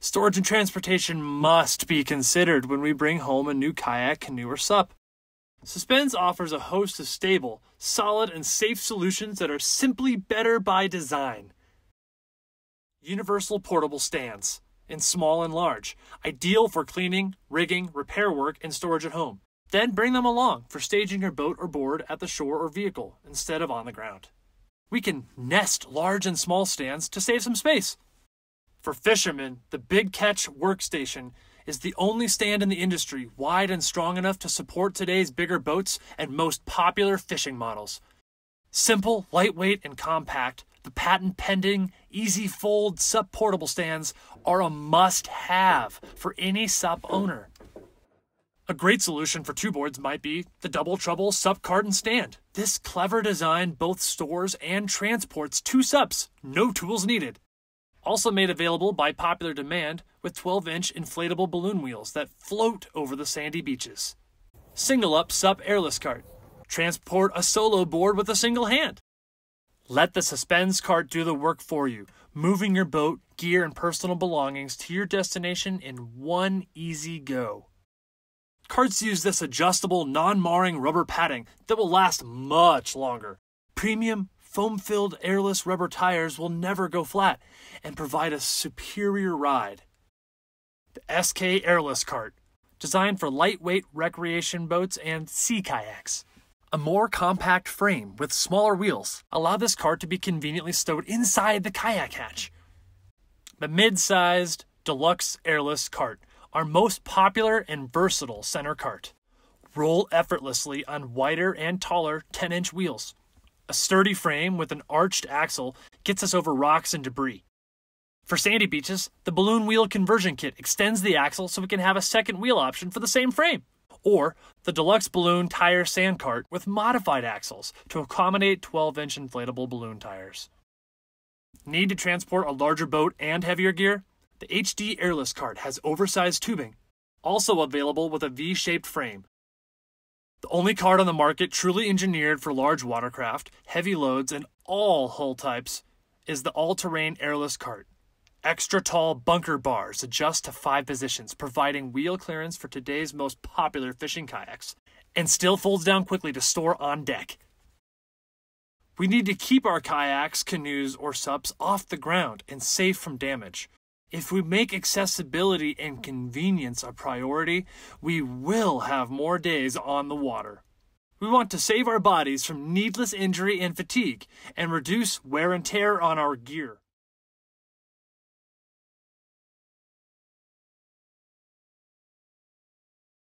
storage and transportation must be considered when we bring home a new kayak, canoe, or sup. Suspenz offers a host of stable, solid, and safe solutions that are simply better by design. Universal portable stands, in small and large, ideal for cleaning, rigging, repair work, and storage at home. Then bring them along for staging your boat or board at the shore or vehicle instead of on the ground. We can nest large and small stands to save some space. For fishermen, the Big Catch Workstation is the only stand in the industry wide and strong enough to support today's bigger boats and most popular fishing models. Simple, lightweight, and compact, the patent pending, easy fold SUP portable stands are a must have for any SUP owner. A great solution for two boards might be the Double Trouble SUP carton stand. This clever design both stores and transports two SUPs, no tools needed. Also made available by popular demand with 12 inch inflatable balloon wheels that float over the sandy beaches. Single up SUP airless cart. Transport a solo board with a single hand. Let the Suspenz cart do the work for you, moving your boat, gear, and personal belongings to your destination in one easy go. Carts use this adjustable, non marring rubber padding that will last much longer. Premium, foam filled airless rubber tires will never go flat and provide a superior ride. The SK Airless Cart, designed for lightweight recreation boats and sea kayaks. A more compact frame with smaller wheels allow this cart to be conveniently stowed inside the kayak hatch. The mid-sized deluxe airless cart, our most popular and versatile center cart. Roll effortlessly on wider and taller 10-inch wheels. A sturdy frame with an arched axle gets us over rocks and debris. For sandy beaches, the balloon wheel conversion kit extends the axle so we can have a second wheel option for the same frame or the deluxe balloon tire sand cart with modified axles to accommodate 12 inch inflatable balloon tires. Need to transport a larger boat and heavier gear? The HD Airless cart has oversized tubing, also available with a V shaped frame. The only cart on the market truly engineered for large watercraft, heavy loads, and all hull types is the all terrain airless cart. Extra tall bunker bars adjust to five positions, providing wheel clearance for today's most popular fishing kayaks, and still folds down quickly to store on deck. We need to keep our kayaks, canoes, or SUPs off the ground and safe from damage. If we make accessibility and convenience a priority, we will have more days on the water. We want to save our bodies from needless injury and fatigue and reduce wear and tear on our gear.